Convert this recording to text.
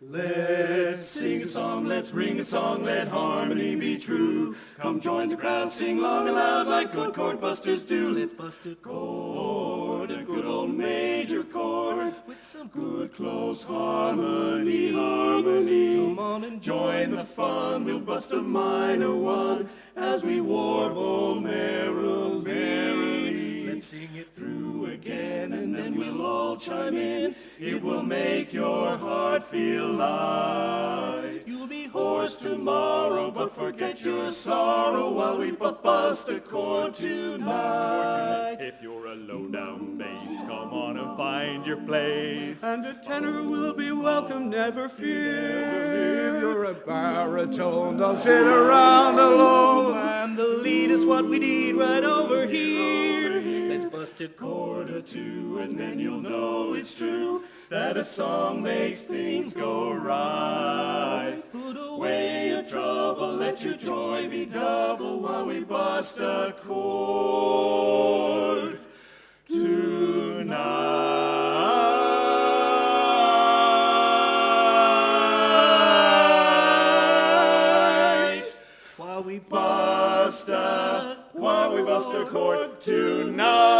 Let's sing a song, let's ring a song, let harmony be true. Come join the crowd, sing long and loud like good chord busters do. Let's bust a chord, a good old major chord, with some good close harmony, harmony. Come on and join the fun, we'll bust a minor one as we warble sing it through again and then we'll all chime in. It will make your heart feel light. You'll be hoarse tomorrow, but forget your sorrow while we bust a chord tonight. If you're a low-down bass, come on and find your place. And a tenor will be welcome, never fear. If you're a baritone, don't sit around alone. And the lead is what we need right over here. Let's a chord or two, and then you'll know it's true that a song makes things go right. Put away your trouble, let your joy be double while we bust a chord tonight. While we bust a, while we bust a chord tonight.